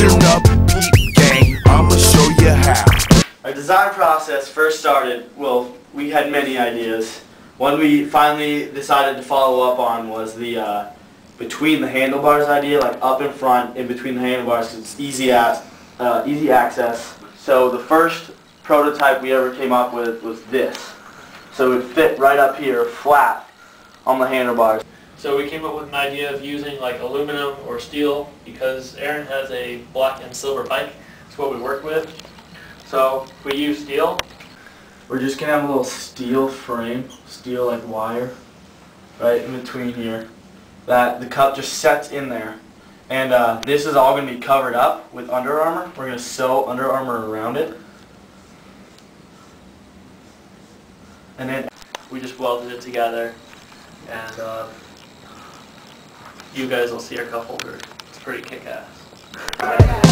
Listen up, gang, I'ma show you how. Our design process first started, well, we had many ideas. One we finally decided to follow up on was the uh, between the handlebars idea, like up in front, in between the handlebars, 'cause it's easy, as, uh, easy access. So the first prototype we ever came up with was this. So it would fit right up here, flat, on the handlebars. So we came up with an idea of using like aluminum or steel because Aaron has a black and silver bike. That's what we work with. So we use steel. We're just gonna have a little steel frame, steel like wire, right in between here. That the cup just sets in there. And uh, this is all gonna be covered up with Under Armour. We're gonna sew Under Armour around it. And then We just welded it together and uh, you guys will see our cup holder. It's pretty kick-ass.